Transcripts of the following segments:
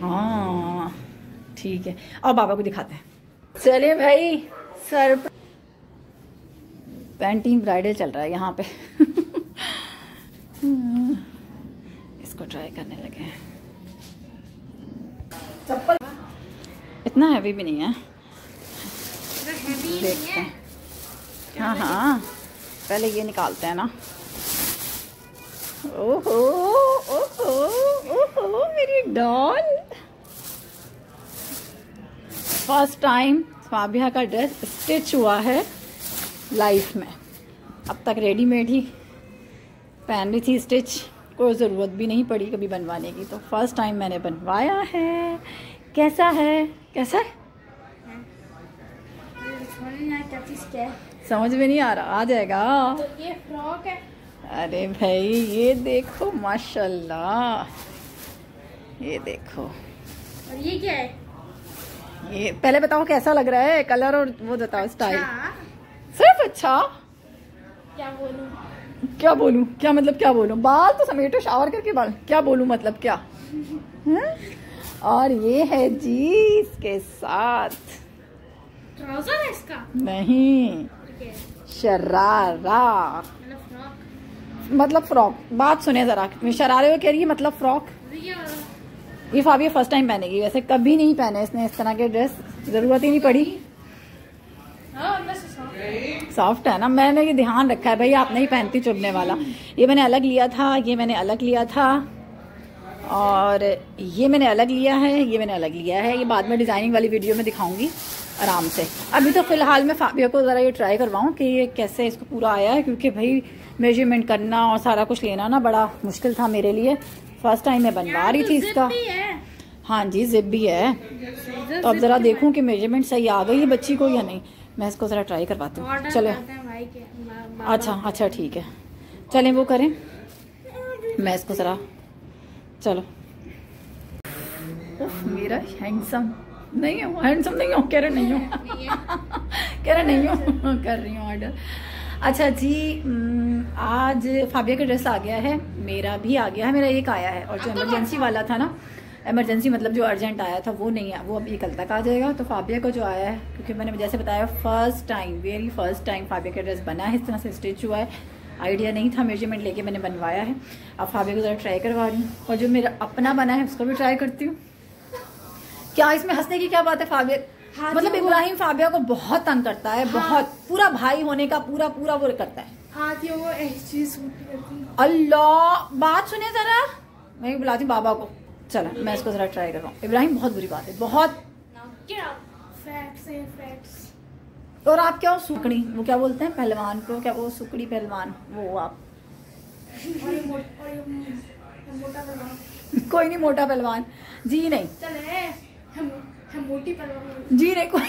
हाँ ठीक है। और बाबा को दिखाते हैं। चलिए भाई सर पेंटिंग ब्राइडल चल रहा है यहाँ पे। इसको ट्राई करने लगे हैं। चप्पल इतना हैवी भी नहीं है। देखते हैं। हाँ। हाँ पहले ये निकालते हैं ना। ओहो ओहो ओहो मेरी डॉल फ़र्स्ट टाइम स्वाभिया का ड्रेस स्टिच हुआ है लाइफ में। अब तक रेडीमेड ही पहन रही थी स्टिच कोई ज़रूरत भी नहीं पड़ी कभी बनवाने की। तो फ़र्स्ट टाइम मैंने बनवाया है। कैसा है? कैसा है? समझ में नहीं आ रहा आ जाएगा। तो ये फ्रॉक है। अरे भाई ये देखो माशाल्लाह। ये देखो। और ये क्या है? ये पहले बताओ कैसा लग रहा है कलर और वो बताओ स्टाइल। हाँ, सिर्फ़ अच्छा? क्या बोलूँ? क्या बोलूँ? क्या मतलब क्या बोलूँ? बाल तो समेटो शावर करके बाल। क्या बोलूँ मतलब क्या? हैं? और ये है जी इसके साथ। ट्राउज़र है इसका? नहीं। शरारा। मतलब फ्रॉक मतलब बात सुने जरा। शरारे को कह रही है मतलब फ्रॉक ये फाबिया फ़र्स्ट टाइम पहनेगी। वैसे कभी नहीं पहने इसने, इस तरह के ड्रेस ज़रूरत ही नहीं पड़ी। सॉफ्ट है ना। मैंने ये ध्यान रखा है भाई, आप नहीं पहनती चुभने वाला। ये मैंने अलग लिया था, ये मैंने अलग लिया था। और ये मैंने अलग लिया है, ये मैंने अलग लिया है। ये बाद में डिज़ाइनिंग वाली वीडियो में दिखाऊँगी, आराम से। अभी तो फ़िलहाल मैं फाबिया को ज़रा ये ट्राई करवाऊँ कि ये कैसे इसको पूरा आया है, क्योंकि भाई मेज़रमेंट करना और सारा कुछ लेना ना बड़ा मुश्किल था मेरे लिए। फ़र्स्ट टाइम मैं बनवा रही थी इसका। हाँ। जी जिप भी है। तो अब ज़रा देखूँ कि मेज़रमेंट सही आ गई है बच्ची को या नहीं। मैं इसको ज़रा ट्राई करवाती हूँ। चले। अच्छा अच्छा ठीक है। चलें वो करें। मैं इसको ज़रा चलो। उफ, मेरा हैंडसम नहीं हूँ हैंडसम नहीं हूँ कह रहे नहीं हूँ। कह रहे नहीं हूँ कर रही हूँ ऑर्डर अच्छा जी आज फाबिया का ड्रेस आ गया है मेरा भी आ गया है मेरा एक आया है और जो इमरजेंसी वाला था ना इमरजेंसी मतलब जो अर्जेंट आया था वो नहीं है वो अभी कल तक आ जाएगा। तो फाबिया का जो आया है क्योंकि मैंने जैसे बताया first time very first time Fabia का ड्रेस बना है इस तरह से स्टिच हुआ है। आइडिया नहीं था मेज़रमेंट लेके मैंने बनवाया है। अब फाबिया को ज़रा ट्राई करवा रही हूँ और जो मेरा अपना बना है उसको भी ट्राई करती हूँ। क्या इसमें हंसने की क्या बात है फाबिया? हाँ, मतलब इब्राहिम फाबिया को बहुत तंग करता है हाँ। बहुत। पूरा भाई होने का पूरा पूरा वो करता है। हाथ ये वो ऐसी चीज़ सूट करती है। अल्लाह बात सुने जरा। मैं बुलाती हूँ बाबा को। चला मैं इसको जरा ट्राई कर रहा हूँ। इब्राहिम बहुत बुरी बात है बहुत। फैक्ट्स फैक्ट्स और आप क्या हो सुकड़ी वो क्या बोलते हैं? पहलवान को? क्या वो सुकड़ी पहलवान? वो आप। और ये मोट- और ये ये मोटा कोई नहीं मोटा पहलवान। जी नहीं। चले मोटी जी नहीं कोई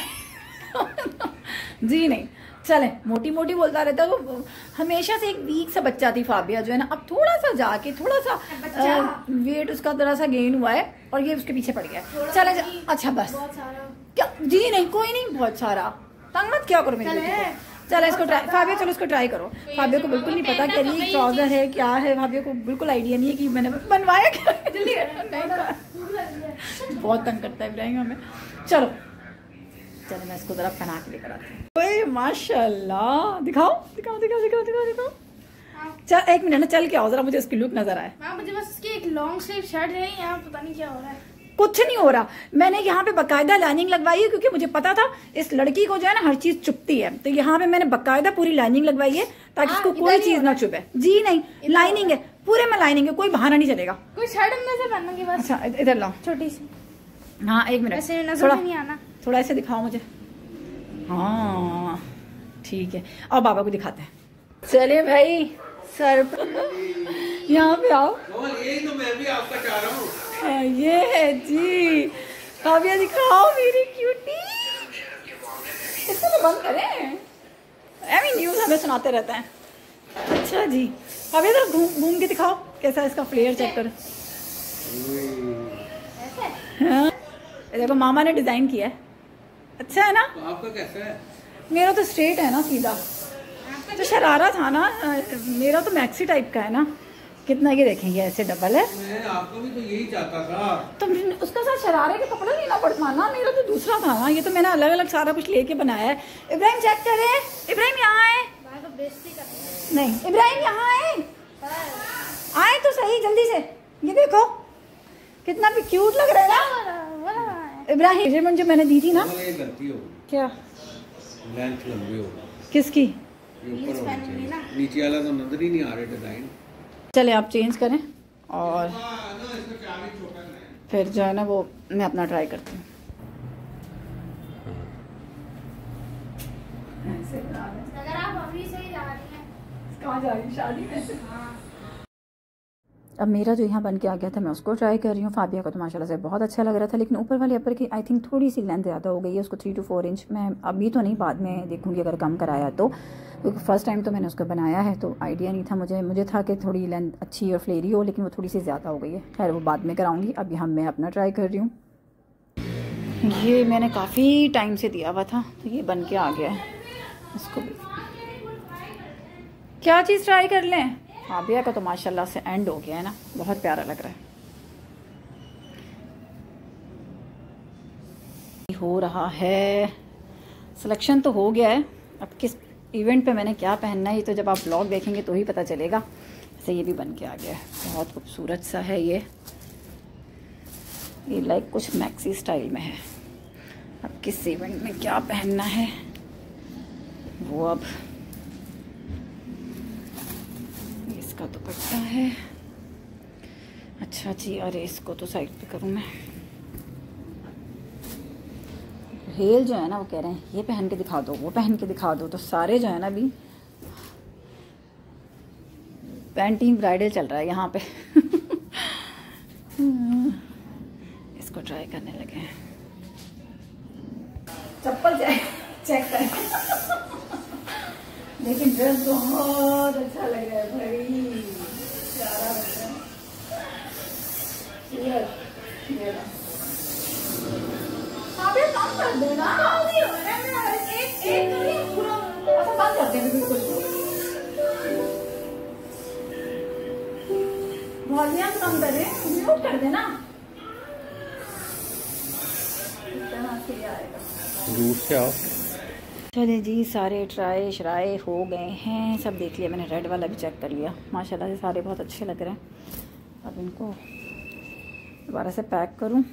जी नहीं। चले मोटी मोटी बोलता रहता है वो हमेशा से एक वीक सा बच्चा थी फाबिया जो है ना अब थोड़ा सा जाके थोड़ा सा। वेट उसका थोड़ा सा गेन हुआ है और ये उसके पीछे पड़ गया है। चले जा अच्छा बस। क्या? जी नहीं कोई नहीं बहुत सारा। तंग मत क्या करो मेरे चलो। इसको ट्राई फाबिया चलो इसको ट्राई करो। फाबिया को बिल्कुल नहीं पता कि ये ट्राउज़र है क्या है। फाबिया को बिल्कुल आइडिया नहीं है कि मैंने बनवाया क्या बहुत तंग करता है इब्राहिम हमें। चलो। चलो मैं इसको जरा पहना के लेकर आती हूँ। ओए माशाल्लाह। दिखाओ दिखाओ दिखाओ दिखाओ दिखाओ दिखाओ। चल एक मिनट ना चल के आओ जरा मुझे उसकी लुक नज़र आए। हाँ मुझे बस इसकी एक लॉन्ग स्लीव शर्ट है यहाँ पता नहीं क्या हो रहा है। कुछ नहीं हो रहा। मैंने यहाँ पे बकायदा लाइनिंग लगवाई है क्योंकि मुझे पता था इस लड़की को जो है ना हर चीज़ चुपती है। तो यहाँ पे मैंने बकायदा पूरी लाइनिंग लगवाई है ताकि हाँ, इसको कोई चीज़ ना चुपे जी नहीं लाइनिंग है। पूरे में लाइनिंग है कोई बहाना नहीं चलेगा। कोई शर्ट अंदर से पहनूँगी बस। अच्छा इधर लाओ। छोटी सी। हाँ एक मिनट। ऐसे नज़र थोड़ा नहीं आना। थोड़ा ऐसे दिखाओ मुझे। हाँ ठीक है। और बाबा को दिखाते हैं। चलिए भाई सर यहाँ पे आओ। यही तो मैं भी आपका चाह रहा हूँ। हाँ, ये है जी। काव्या दिखाओ मेरी क्यूटी इसको तो बंद करें। एमी न्यूज़ हमें सुनाते रहते हैं। अच्छा जी। काव्या जरा घूम घूम के दिखाओ कैसा इसका फ्लेयर चेक करो। हाँ। देखो मामा ने डिज़ाइन किया है। अच्छा है ना? तो आपका कैसा है? मेरा तो स्ट्रेट है ना सीधा। तो शरारा था ना मेरा तो मैक्सी टाइप का है ना। कितना की देखेंगे ऐसे डबल है। मैं आपको भी तो यही चाहता था। तो उसका साथ शरारे का कपड़ा लेना पड़ता ना मेरा तो दूसरा था ना। ये तो मैंने अलग अलग सारा कुछ लेके बनाया है। इब्राहिम चेक करे। इब्राहिम यहाँ आए नहीं इब्राहिम यहाँ आए आए तो सही जल्दी से। ये देखो कितना भी क्यूट लग रहा है ना। इब्राहिम मेज़रमेंट जो मैंने दी थी ना। क्या? लेंथ लंबी हो किसकी? नीचे वाला तो नज़र ही नहीं आ रहा डिज़ाइन चले आप चेंज करें। और फिर जो है ना वो मैं अपना ट्राई करती हूँ। अगर आप अभी से अब मेरा जो यहाँ बन के आ गया था, मैं उसको ट्राई कर रही हूँ। फाबिया को तो माशाल्लाह से बहुत अच्छा लग रहा था, लेकिन ऊपर वाले अपर की आई थिंक थोड़ी सी लेंथ ज़्यादा हो गई है, उसको थ्री टू फोर इंच मैं अभी तो नहीं, बाद में देखूँगी अगर कम कराया तो। क्योंकि फ़र्स्ट टाइम तो मैंने उसको बनाया है तो आइडिया नहीं था मुझे। मुझे था कि थोड़ी लेंथ अच्छी और फ्लेरी हो, लेकिन वो थोड़ी सी ज़्यादा हो गई है। खैर, वो बाद में कराऊँगी। अब यहाँ मैं अपना ट्राई कर रही हूँ। ये मैंने काफ़ी टाइम से दिया हुआ था तो ये बन के आ गया है। इसको क्या चीज़ ट्राई कर लें? फाबिया का तो माशाल्लाह से एंड हो गया है ना। बहुत प्यारा लग रहा है। हो रहा है। सिलेक्शन तो हो गया है। अब किस इवेंट पे मैंने क्या पहनना है, ये तो जब आप ब्लॉग देखेंगे तो ही पता चलेगा। ऐसे ये भी बन के आ गया है। बहुत खूबसूरत सा है ये। ये लाइक कुछ मैक्सी स्टाइल में है। अब किस इवेंट में क्या पहनना है? वो अब ये इसका दुपट्टा है। अच्छा जी, अरे इसको तो साइड पे करूँ मैं। हेल जो है ना, वो कह रहे हैं, ये पहन के दिखा दो, वो पहन के दिखा दो। तो सारे जो है ना अभी पैंटीन ब्राइडल चल रहा है यहाँ पे। इसको ट्राई करने लगे हैं। चप्पल चेक करें लेकिन ड्रेस बहुत अच्छा लग रहा है भाई। कर देना एक एक पूरा ऐसा कर देंगे बिल्कुल वॉल्यूम कम म्यूट कर देना। चले जी, सारे ट्राई शराए हो गए हैं। सब देख लिया मैंने रेड वाला भी चेक कर लिया। माशाल्लाह से सारे बहुत अच्छे लग रहे हैं। अब इनको दोबारा से पैक करूँ।